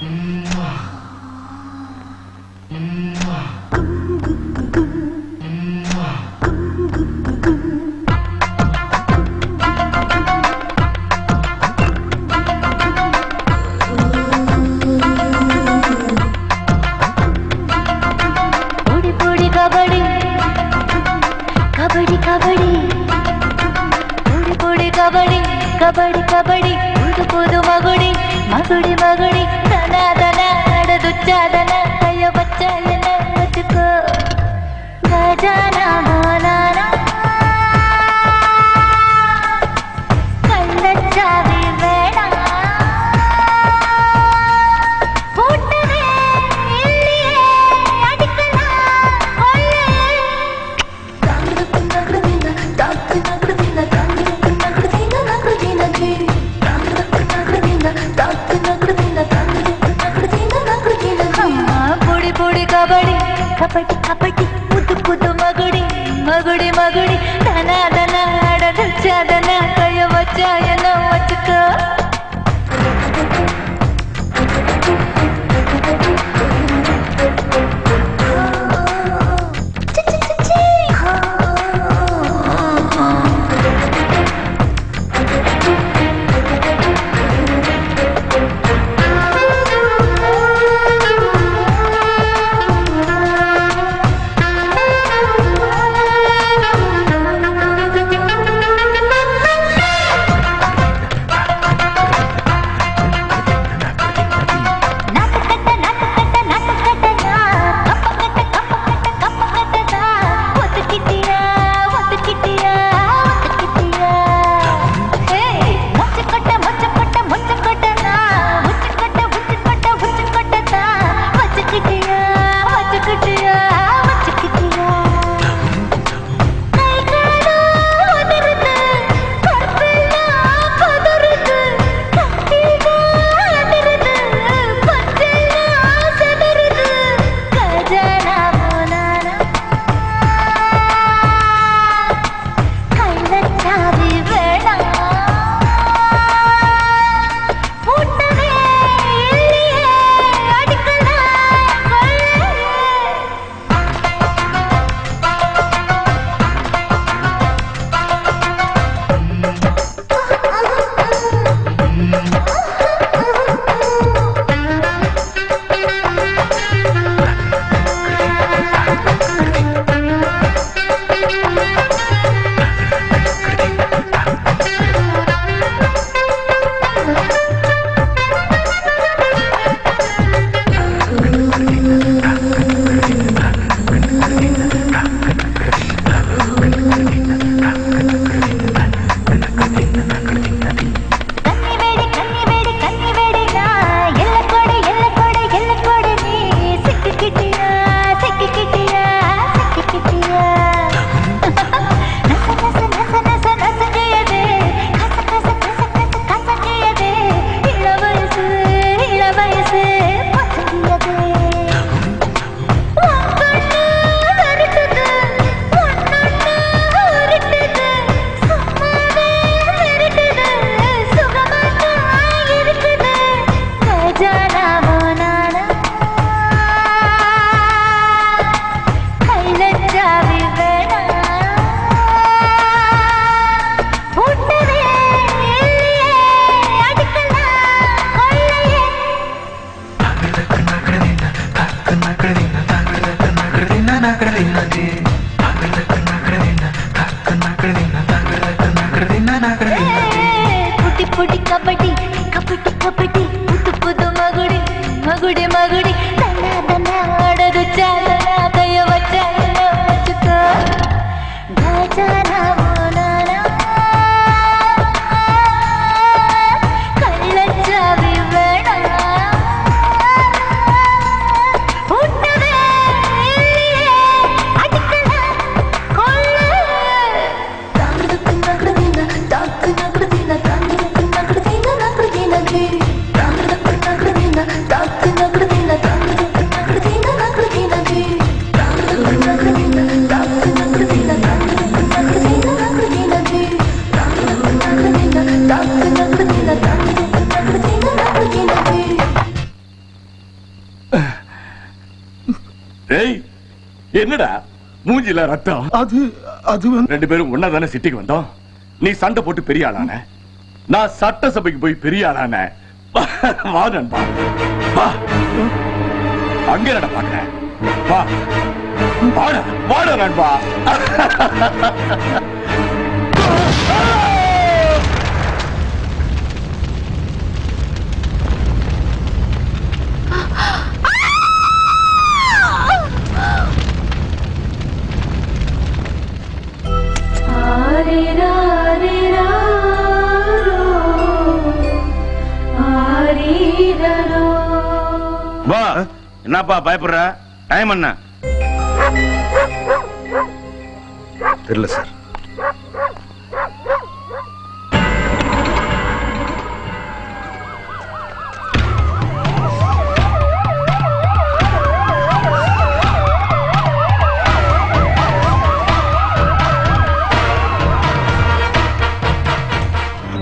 பொடி ఒకటి ఉతుకుదు మగుడి మగుడి మగుడి. என்னடா? மூஞ்சில ரத்தம். அது அது ரெண்டு பேரும் ஒன்னா சிட்டிக்கு வந்தோம்? நீ சண்டை போட்டு பெரிய ஆளான. நான் சட்டசபைக்கு போய் பெரிய ஆளான. வா நண்பா. வா. அங்க நட பாக்குறேன் வா. வாடா வாடா நண்பா. வா என்னப்பா பயப்படுற? டைம் என்ன? தெரியல சார்.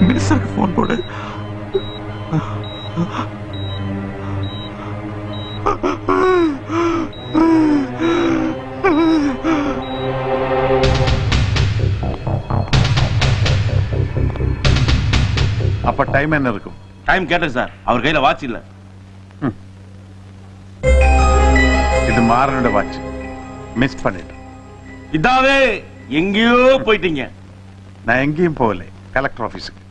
மினிஸ்டருக்கு ஃபோன் போடு. அப்ப டைம் என்ன இருக்கும்? டைம் கேட்டேன் சார் அவர் கையில வாட்ச் இல்ல. இது மாறனோட வாட்ச் மிஸ் பண்ணிட்டு இதாவே எங்கேயோ போயிட்டீங்க. நான் எங்கேயும் போகல. கலெக்டர் ஆபீஸுக்கு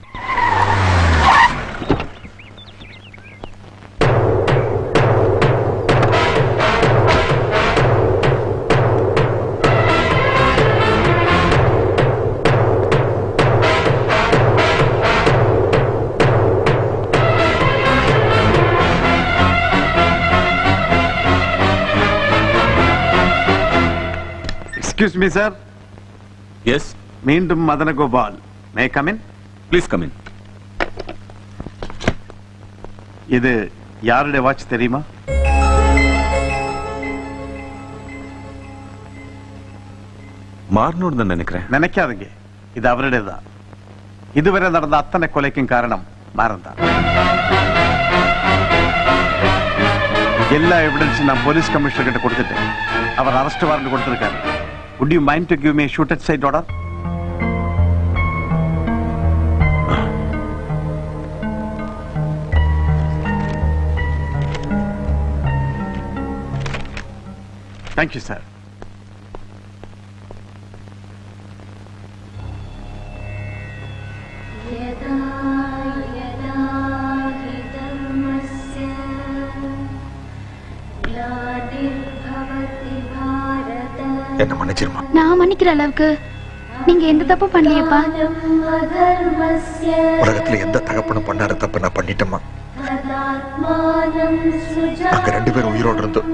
எக்ஸ்கியூஸ் மீ சார் எஸ் மீண்டும் Madanagopal. May come in please come in இது யாருடைய வாட்ச் தெரியுமா? மாறணும்னு தான் நினைக்கிறேன். நினைக்காதீங்க. இது அவருடையதான் இதுவரை நடந்த அத்தனை கொலைக்கும் காரணம் மாறன் தான் எல்லா எவிடன்ஸும் நான் போலீஸ் கமிஷனர் கிட்ட கொடுத்துட்டேன். அவர் அரெஸ்ட் வாரண்ட் கொடுத்திருக்காரு. Would you mind to give me a shoot at sight order? Thank you sir மன்னிச்சிருமா நான் மன்னிக்கிற அளவுக்கு நீங்க எந்த தப்பும் பண்ணலையப்பா. உலகத்துல எந்த தகப்பனும் பண்ணாத தப்பு நான் பண்ணிட்டேம்மா. நாங்க ரெண்டு பேரும் உயிரோடு இருந்தோம்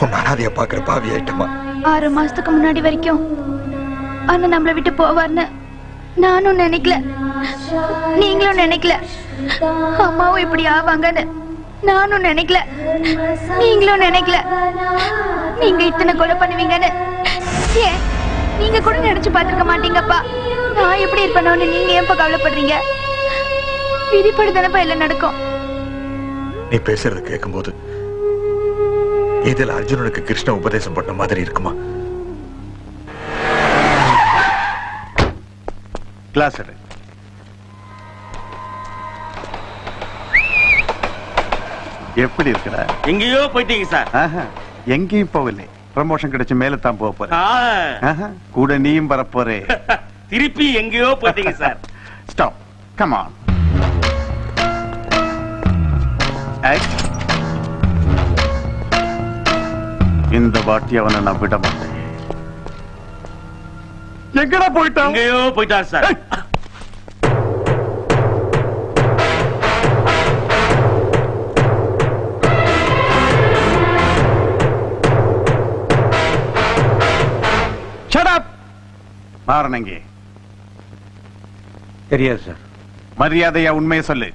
உன் அனாதைய பாக்குற பாவி ஆயிட்டமா ஆறு மாசத்துக்கு முன்னாடி வரைக்கும் அண்ணன் நம்மளை விட்டு போவார்னு நானும் நினைக்கல. நீங்களும் நினைக்கல. அம்மாவும் இப்படி ஆவாங்கன்னு நானும் நினைக்கல. நீங்களும் நினைக்கல. நீங்க இத்தனை கொலை பண்ணுவீங்கன்னு. ஏன்? நீங்க கூட நினைச்சு பார்த்திருக்க மாட்டீங்கப்பா. நான் எப்படி இருப்பேனோன்னு நீங்க ஏன்ப்பா கவலைப்படுறீங்க? விதிப்படுதானப்பா எல்லாம் நடக்கும். நீ பேசுறது கேட்கும்போது இதுல அர்ஜுனனுக்கு கிருஷ்ண உபதேசம் பண்ண மாதிரி இருக்குமா? கிளாஸ் எடு எப்படி இருக்கிற? எங்கேயோ போயிட்டீங்க சார் ஆஹா, எங்கேயும் போகலை ப்ரமோஷன் கிடைச்சு மேல தான் போக போறேன். கூட நீயும் வரப்போறே. திருப்பி எங்கேயோ போயிட்டீங்க சார். ஸ்டாப் கம் ஆன் இந்த வாட்டி அவனை நான் விட மாட்டேன். எங்கடா போயிட்டான்? எங்கேயோ போயிட்டார் சார். மாறனங்கே. தெரியாது சார் மரியாதையா உண்மையை சொல்லு.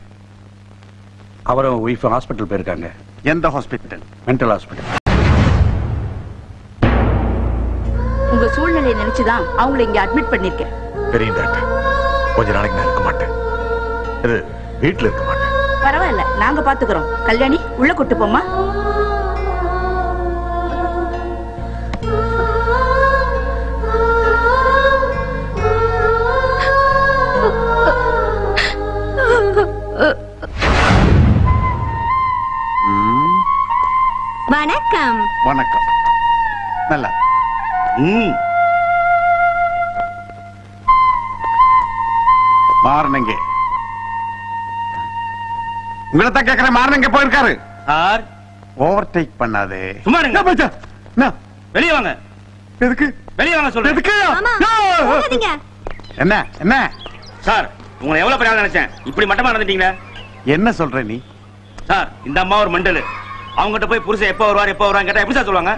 அவரும் ஒய்ஃப் ஹாஸ்பிட்டல் போயிருக்காங்க. எந்த ஹாஸ்பிட்டல் மென்டல் ஹாஸ்பிட்டல் உங்க சூழ்நிலையை நினைச்சுதான் அவங்கள இங்க அட்மிட் பண்ணிருக்கேன். தெரியும் டாக்டர் கொஞ்ச நாளைக்கு நான் இருக்க மாட்டேன். இது வீட்டுல இருக்க மாட்டேன். பரவாயில்ல நாங்க பாத்துக்கிறோம். கல்யாணி உள்ள கூட்டு போமா வணக்கம். வணக்கம். நல்லா. ம். மாறனங்க உங்களை தான் கேட்கிறேன் மாறனங்க போயிருக்காரு. சார். ஓவர்டேக் பண்ணாதே. சும்மா? வெளியே வாங்க. எதுக்கு? வெளியே வாங்க சொல்றேன். எதுக்கு? ஆமா போகாதீங்க. என்ன? என்ன? சார் உங்களை எவ்வளவு பெரிய நினைச்சேன். இப்படி மட்டமா நடந்துட்டீங்களே? என்ன சொல்ற நீ? சார் இந்த அம்மா ஒரு மண்டல். அவங்ககிட்ட போய் புருஷன் எப்போ வருவார் எப்போ வருவாங்க கேட்டா எப்படி சார் சொல்லுவாங்க?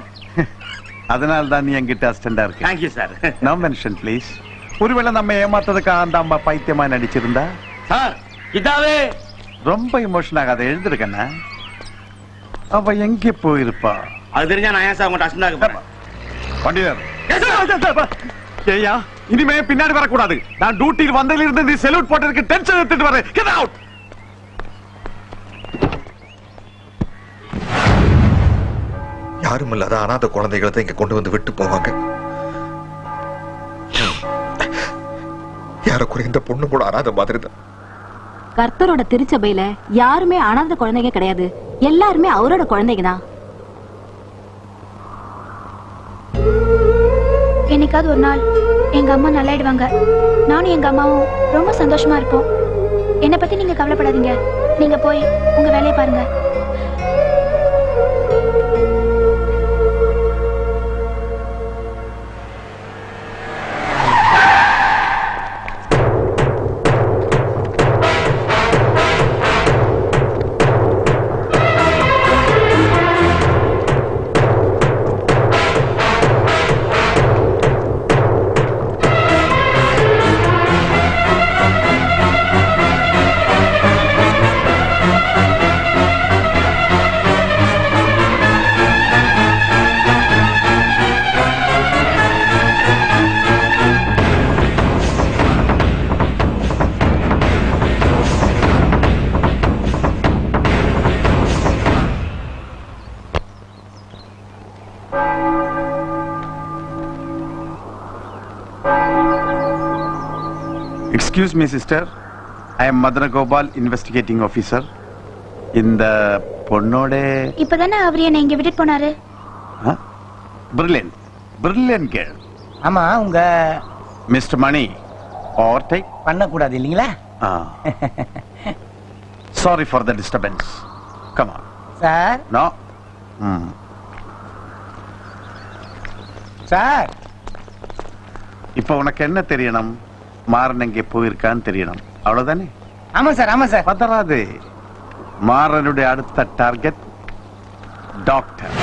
அதனால தான் நீ என்கிட்ட அசிஸ்டண்டா இருக்கு. Thank you sir no mention please ஒருவேளை நம்ம ஏமாத்ததுக்காக அந்த அம்மா பைத்தியமா நடிச்சிருந்தா? சார் இதாவே. ரொம்ப இமோஷன் ஆகாத எழுந்திருக்கண்ணா. அவ எங்கே போயிருப்பா? அது தெரிஞ்சா நான் ஏன் சார் உங்கள்கிட்ட அசந்தாக்க போறேன்? வண்டியர். ஏய்யா இனிமே பின்னாடி வரக்கூடாது. நான் டியூட்டியில் வந்ததில் இருந்து நீ செல்யூட் போட்டதுக்கு டென்ஷன் எடுத்துட்டு வரேன். கெட் அவுட் யாரும் இல்லாத அனாதை குழந்தைகளை தான் இங்க கொண்டு வந்து விட்டு போவாங்க. யாரக்குறை இந்த பொண்ணு கூட அனாதை மாதிரி தான் கர்த்தரோட திருச்சபையில யாருமே அனாதை குழந்தைங்க கிடையாது. எல்லாருமே அவரோட குழந்தைங்க தான் என்னைக்காவது ஒரு நாள் எங்க அம்மா நல்லாயிடுவாங்க. நானும் எங்க அம்மாவும் ரொம்ப சந்தோஷமா இருப்போம். என்னை பத்தி நீங்க கவலைப்படாதீங்க. நீங்க போய் உங்க வேலையை பாருங்க. Excuse me sister I am Madanagopal investigating officer இந்த பொண்ணோட இப்பதானே அவர் என்னை இங்க விட்டுட்டு போனாரு? பிரில்லியன் பிரில்லியன் கேள் ஆமா உங்க மிஸ்டர் மணி ஓவர்டேக் பண்ணக்கூடாது இல்லைங்களா? சாரி ஃபார் த டிஸ்டர்பன்ஸ் கமா சார்? No hmm. சார்? இப்போ உனக்கு என்ன தெரியணும்? மாறன் எங்கே போயிருக்கான்னு தெரியணும். அவ்வளவுதானே? ஆமா சார் ஆமா சார். பதறாது. மாறனுடைய அடுத்த டார்கெட் டாக்டர்.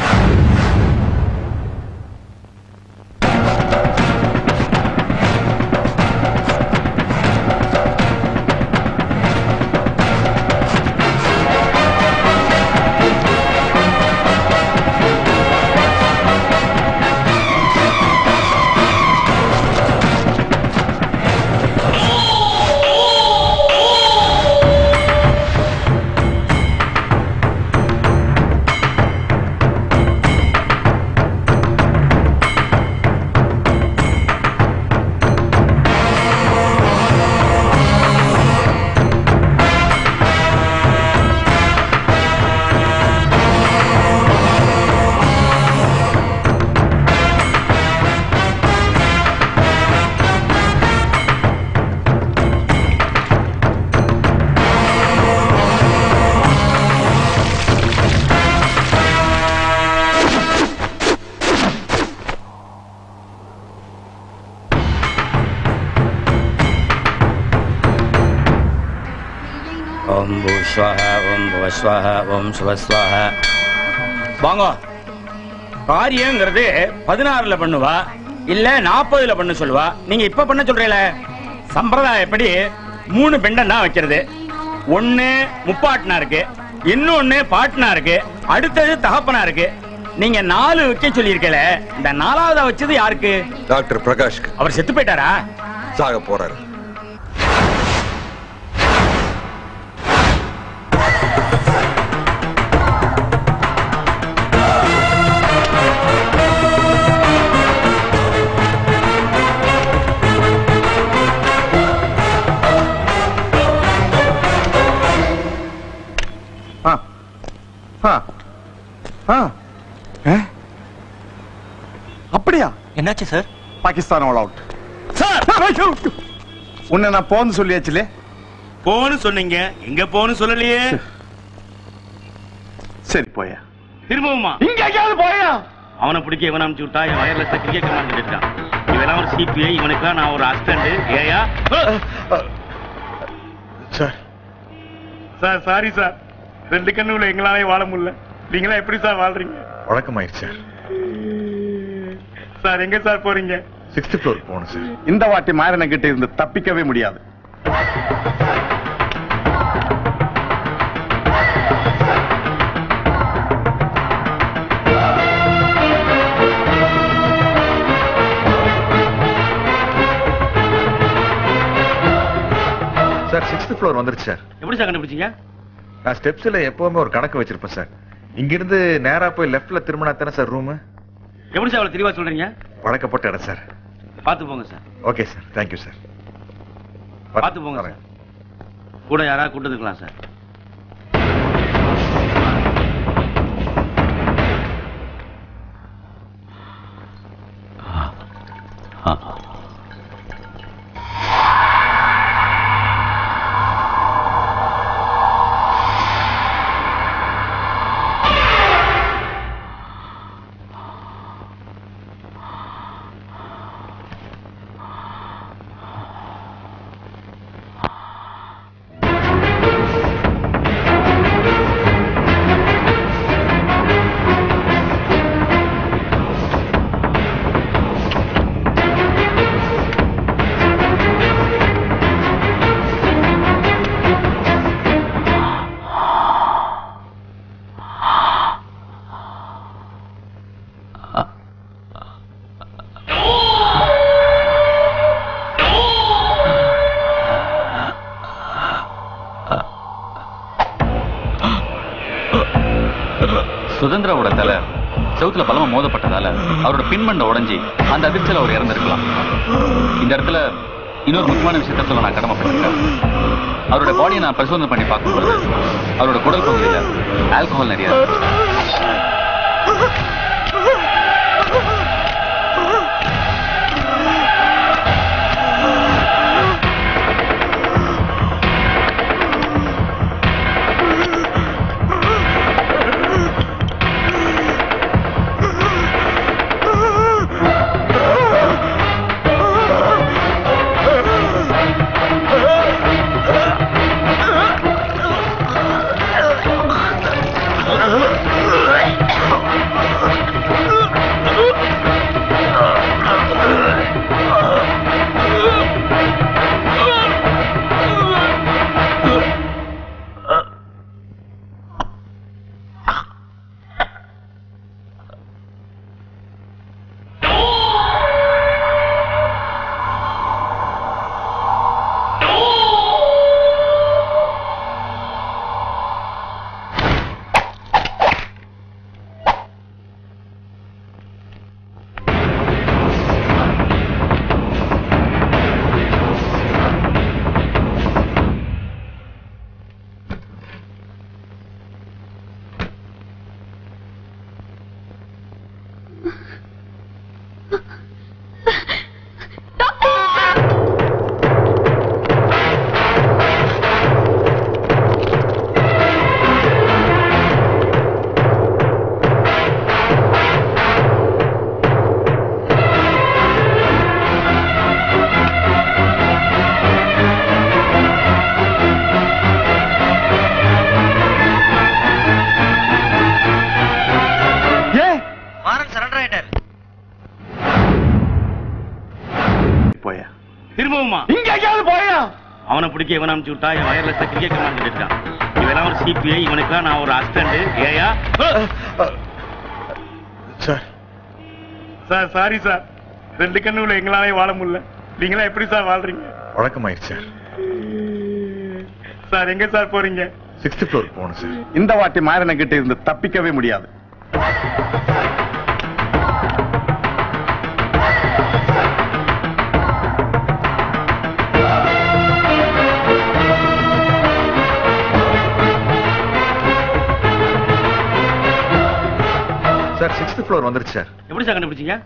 புவஸ்வஹ ஓம் சுவஸ்வஹ வாங்க. காரியங்கிறது பதினாறுல பண்ணுவா இல்ல நாற்பதுல பண்ண சொல்லுவா. நீங்க இப்ப பண்ண சொல்றீல சம்பிரதாயப்படி மூணு பெண்டம் தான் வைக்கிறது. ஒண்ணு முப்பாட்டனா இருக்கு இன்னொன்னு பாட்டனா இருக்கு அடுத்தது தகப்பனா இருக்கு. நீங்க நாலு வைக்க சொல்லியிருக்கல இந்த நாலாவதா வச்சது யாருக்கு? டாக்டர் பிரகாஷ்க்கு. அவர் செத்து போயிட்டாரா? சாக போறாரு. என்னாச்சு sir Pakistan all out sir உன்னை நான் போன்னு சொல்லியாச்சுலே? போன்னு சொன்னீங்க. எங்க போன்னு சொல்லலையே. சரி போயா. திரும்பவுமா. இங்க எங்கேயாவது போயா? அவனை பிடிக்க இவனை அனுப்பிச்சு விட்டா என் வயர்லெஸ் கிரிக்கெட் கமாண்ட் இருக்கான் இவெல்லாம் ஒரு சிபிஐ இவனுக்குலாம் நான் ஒரு அசிஸ்டன்ட் ஏயா? சார் சார் சாரி சார் ரெண்டு கண்ணுல எங்களாலே வாழ முடியல. நீங்களா எப்படி சார் வாழ்றீங்க? வழக்கமாயிருச்சு சார் சார் எங்க சார் போறீங்க? சிக்ஸ்த் ஃப்ளோர் போகணும் சார் இந்த வாட்டி மாறன கிட்ட இருந்து தப்பிக்கவே முடியாது. சார் சிக்ஸ்த் ஃப்ளோர் வந்துருச்சு சார் எப்படி சார் கண்டுபிடிச்சீங்க? நான் ஸ்டெப்ஸ்ல எப்பவுமே ஒரு கணக்கு வச்சிருப்பேன் சார் இங்கிருந்து நேரா போய் லெஃப்ட்ல திரும்பினா தானே சார் ரூமு எப்படி சார் அவ்வளவு தெளிவா சொல்றீங்க? பழக்கப்பட்ட இடம் சார். பார்த்து போங்க sir. Okay sir. Thank you sir. பார்த்து போங்க சார். கூட யாராவது கூட்டு வந்துக்கலாம் சார். சுதந்திராவோட தலை செவுத்துல பலமா மோதப்பட்டதால அவரோட பின்மண்ட உடஞ்சி அந்த அதிர்ச்சியில் அவர் இறந்திருக்கலாம். இந்த இடத்துல இன்னொரு முக்கியமான விஷயத்த சொல்ல நான் கடமைப்பட்டிருக்கேன். அவரோட பாடியை நான் பரிசோதனை பண்ணி பார்க்கும்போது அவரோட குடல் பகுதியில் ஆல்கஹால் நிறைய அவனை பிடிக்க இவனை அனுப்பிச்சு விட்டா என் வயர்லெஸ் கிரிக்கெட் கமாண்ட் இருக்கான் இவெல்லாம் ஒரு சிபிஐ இவனுக்குலாம் நான் ஒரு அசிஸ்டன்ட் ஏயா? சார். Sir sorry sir. ரெண்டு கண்ணுல எங்களாலே வாழ முடியல. நீங்களா எப்படி சார் வாழ்றீங்க? வழக்கமாயிருச்சு சார். சார் எங்க சார் போறீங்க? சிக்ஸ்த் ஃப்ளோர் போகணும் சார். இந்த வாட்டி மாறன கிட்ட இருந்து தப்பிக்கவே முடியாது. ஃப்ளோர் வந்துருச்சு சார். எப்படி சார் கண்டுபிடிச்சீங்க?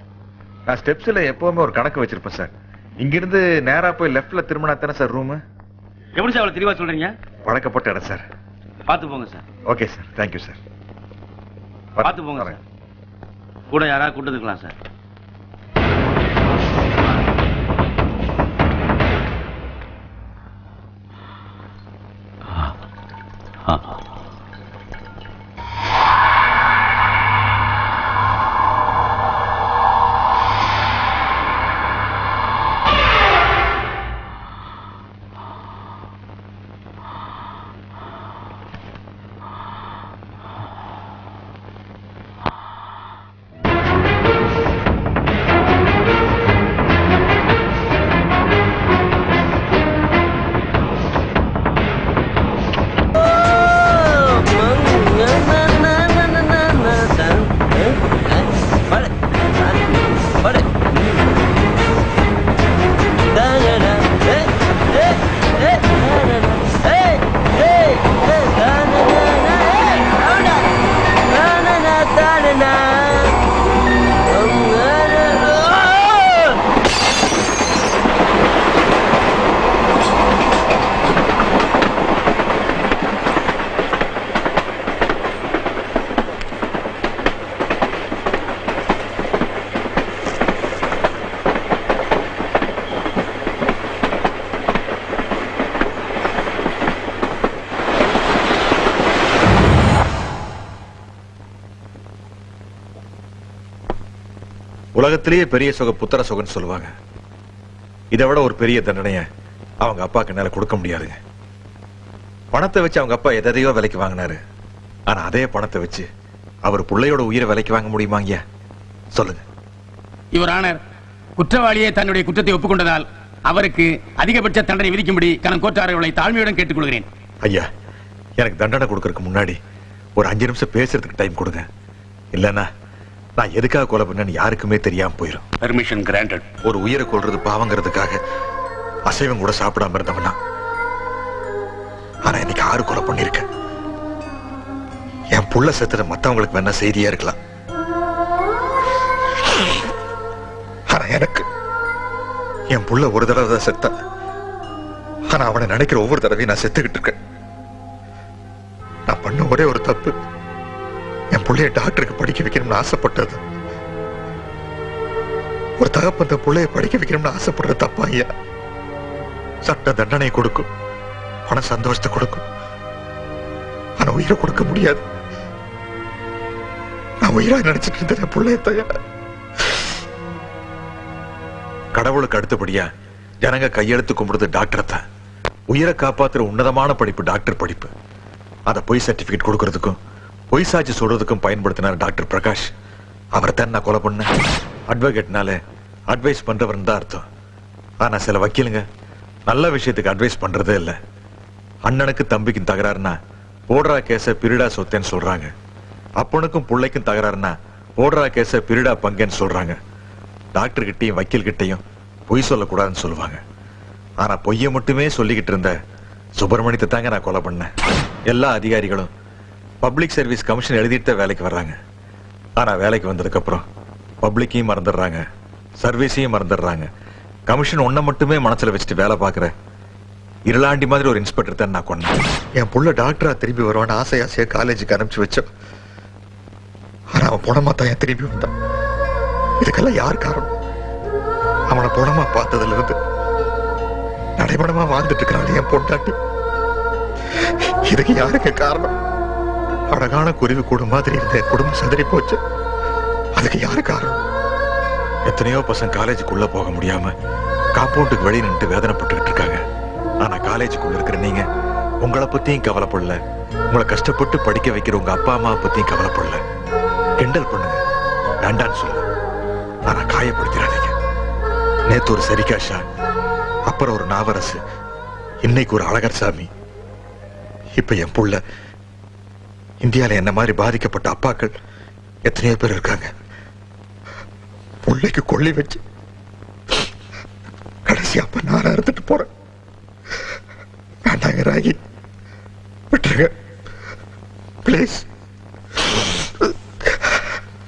நான் ஸ்டெப்ஸ்ல எப்பவுமே ஒரு கணக்கு வச்சிருப்பேன் சார். இங்கிருந்து நேரா போய் லெஃப்ட்ல திரும்பினா தானே சார் ரூம் எப்படி சார் அவ்வளவு தெளிவா சொல்றீங்க? பழக்கப்பட்ட இடம் சார். பார்த்து போங்க sir. Okay sir. Thank you sir. பார்த்து போங்க சார். கூட யாராவது கூட்டு வந்துக்கலாம் சார். உலகத்திலேயே பெரிய சுக புத்திர சுகம்னு சொல்லுவாங்க. இதை விட ஒரு பெரிய தண்டனைய அவங்க அப்பாக்கு என்னால கொடுக்க முடியாதுங்க. பணத்தை வச்சு அவங்க அப்பா எதையோ விலைக்கு வாங்கினாரு. ஆனா அதே பணத்தை வச்சு அவர் பிள்ளையோட உயிரை விலைக்கு வாங்க முடியுமாங்க சொல்லுங்க. Your honour. குற்றவாளியே தன்னுடைய குற்றத்தை ஒப்புக்கொண்டதால் அவருக்கு அதிகபட்ச தண்டனை விதிக்கும்படி கணம் கோட்டாரர்களை தாழ்மையுடன் கேட்டுக்கொள்கிறேன். ஐயா எனக்கு தண்டனை கொடுக்கறதுக்கு முன்னாடி ஒரு அஞ்சு நிமிஷம் பேசுறதுக்கு டைம் கொடுங்க. இல்லைன்னா நான் எதுக்காக கொலை பண்ணேன்னு யாருக்குமே தெரியாம போயிடும் பெர்மிஷன் கிராண்டட் ஒரு உயிரை கொல்றது பாவங்கிறதுக்காக அசைவம் கூட சாப்பிடாம இருந்தவனா. ஆனா இன்னைக்கு ஆறு கொலை பண்ணிருக்கேன் என் புள்ள செத்துற மத்தவங்களுக்கு வேணா செய்தியா இருக்கலாம். ஆனா எனக்கு என் புள்ள ஒரு தடவை தான் செத்த ஆனா அவனை நினைக்கிற ஒவ்வொரு தடவையும் நான் செத்துக்கிட்டு இருக்கேன். நான் பண்ண ஒரே ஒரு தப்பு. என் புள்ளைய டாக்டருக்கு படிக்க வைக்கணும்னு ஆசைப்பட்டது. ஒரு தகப்ப தன் புள்ளைய படிக்க வைக்கணும்னு ஆசைப்படுற தப்பா ஐயா. சட்ட தண்டனை கொடுக்கும். பண சந்தோஷத்தை கொடுக்கும். ஆனா உயிரை கொடுக்க முடியாது. நான் உயிரா நினைச்சிட்டு இருந்தேன் பிள்ளைய புள்ளைய தயா. கடவுளுக்கு அடுத்தபடியா ஜனங்க கையெழுத்து கும்பிடுறது டாக்டரை தான். உயிரை காப்பாத்துற உன்னதமான படிப்பு டாக்டர் படிப்பு. அதை போய் சர்டிபிகேட் கொடுக்கறதுக்கும் பொய் சாட்சி சொல்றதுக்கும் பயன்படுத்தினார் டாக்டர் பிரகாஷ். அவரை தான் நான் கொலை பண்ணேன். அட்வொகேட்னால அட்வைஸ் பண்றவர்னு தான் அர்த்தம். ஆனா சில வக்கீலுங்க நல்ல விஷயத்துக்கு அட்வைஸ் பண்றதே இல்லை. அண்ணனுக்கு தம்பிக்கும் தகராறுனா போடுறா கேஸ பிரிடா சொத்தேன்னு சொல்றாங்க. அப்பனுக்கும் பிள்ளைக்கும் தகராறுனா போடுறா கேஸ பிரிடா பங்கேன்னு சொல்றாங்க. டாக்டர் கிட்டையும் வக்கீல் கிட்டையும் பொய் சொல்லக்கூடாதுன்னு சொல்லுவாங்க. ஆனா பொய்ய மட்டுமே சொல்லிக்கிட்டு இருந்த சுப்பிரமணியத்தை தாங்க நான் கொலை பண்ணேன். எல்லா அதிகாரிகளும் பப்ளிக் சர்வீஸ் கமிஷன் எழுதிட்டு தான் வேலைக்கு வர்றாங்க. ஆனா வேலைக்கு வந்ததுக்கு அப்புறம் பப்ளிக்கையும் மறந்துடுறாங்க. சர்வீஸையும் மறந்துடுறாங்க. கமிஷன் ஒன்ன மட்டுமே மனசுல வச்சுட்டு வேலை பார்க்கற இருளாண்டி மாதிரி ஒரு இன்ஸ்பெக்டர் தான் நான் கொண்டேன். என் புள்ள டாக்டரா திரும்பி வருவான்னு ஆசை ஆசையா காலேஜுக்கு அனுப்பிச்சு வச்சோம். ஆனா அவன் புணமா தான் ஏன் திரும்பி வந்தான். இதுக்கெல்லாம் யார் காரணம்? அவனை புணமா பார்த்ததுல இருந்து நடைபடமா வாழ்ந்துட்டு இருக்கிறாள் என் பொண்டாட்டி. இதுக்கு யாருக்கு காரணம்? அழகான குருவி கூட மாதிரி இருந்த குடும்பம் சதறி போச்சு. அதுக்கு யாரு காரணம்? எத்தனையோ பசங்க காலேஜுக்குள்ள போக முடியாம காம்பவுண்டுக்கு வெளியே நின்று வேதனைப்பட்டுக்கிட்டு இருக்காங்க. ஆனா காலேஜுக்குள்ள இருக்கிற நீங்க உங்களை பத்தியும் கவலைப்படல. உங்களை கஷ்டப்பட்டு படிக்க வைக்கிற உங்க அப்பா அம்மாவை பத்தியும் கவலைப்படல. கிண்டல் பண்ணுங்க. வேண்டான்னு சொல்லு ஆனா காயப்படுத்திடாதீங்க. நேத்து ஒரு சரிகாஷா அப்புறம் ஒரு நாவரசு இன்னைக்கு ஒரு அழகர் சாமி. இப்ப என் புள்ள இந்தியாவில் என்ன மாதிரி பாதிக்கப்பட்ட அப்பாக்கள் எத்தனையோ பேர் இருக்காங்க. பிள்ளைக்கு கொள்ளி வச்சு கடைசி அப்ப நான் அறுத்துட்டு போறேன். வேண்டாங்க ராகி விட்டுருங்க. ப்ளீஸ்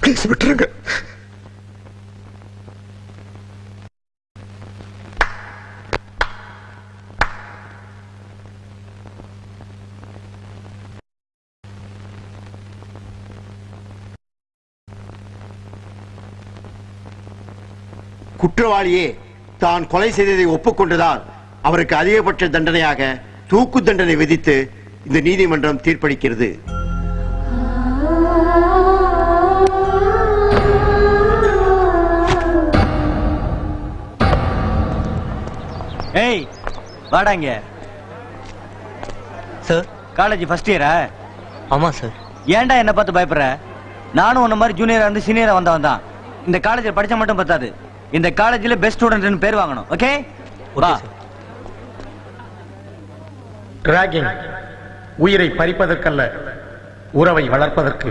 ப்ளீஸ் விட்டுருங்க. குற்றவாளியே தான் கொலை செய்ததை ஒப்புக்கொண்டதால் அவருக்கு அதிகபட்ச தண்டனையாக தூக்கு தண்டனை விதித்து இந்த நீதிமன்றம் தீர்ப்பளிக்கிறது. ஏய் வாடா இங்க. சார் காலேஜ் ஃபர்ஸ்ட் இயரா ஆமா சார் ஏன்டா என்ன பார்த்து பயப்படுற? நானும் உன்ன மாதிரி ஜூனியரா இருந்து சீனியரா வந்தவன் தான். இந்த காலேஜில் படிச்சா மட்டும் பத்தாது. இந்த காலேஜில் பெஸ்ட் ஸ்டூடெண்ட்னு பேர் வாங்கணும் ஓகே வா. டிராகிங் உயிரை பறிப்பதற்கல்ல உறவை வளர்ப்பதற்கு.